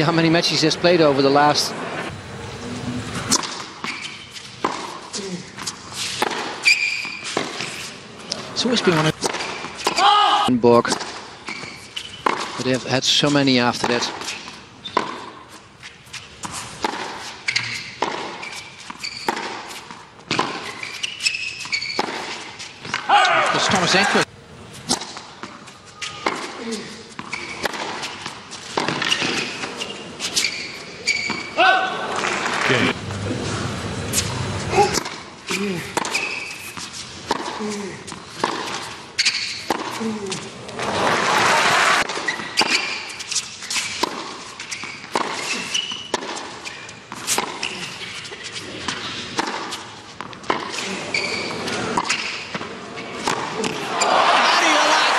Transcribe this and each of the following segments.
How many matches he has played over the last It's always been one of oh! Borg. But they have had so many after that. That's Thomas Enqvist. Game. How do you like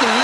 that?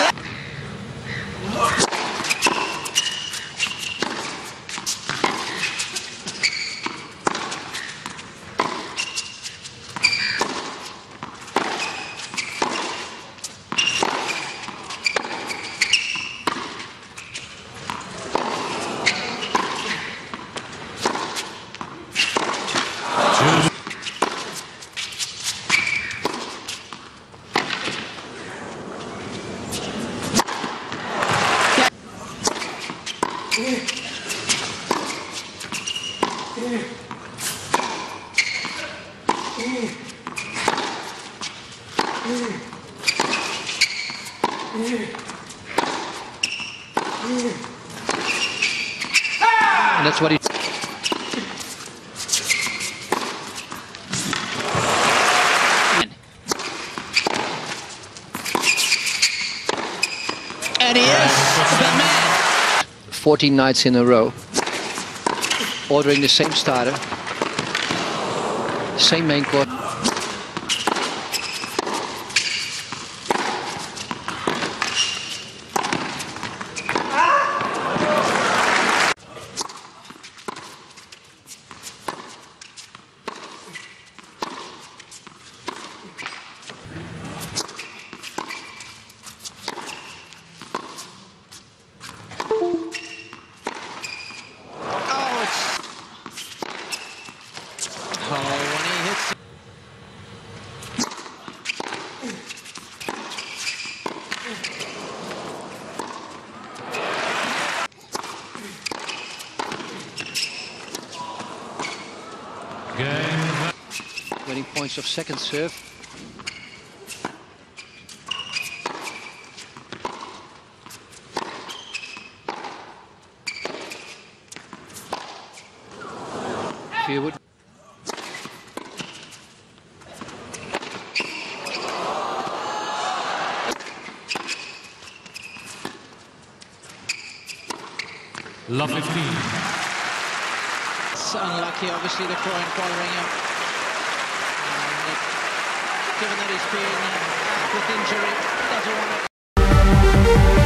And that's what he. And he is the man. 14 nights in a row. Ordering the same starter. Same main court. Game. 20 points of second serve. Fearwood. Love 15. Unlucky, obviously, the Croydon following him. And uh, given that he's been uh, with injury, doesn't want to...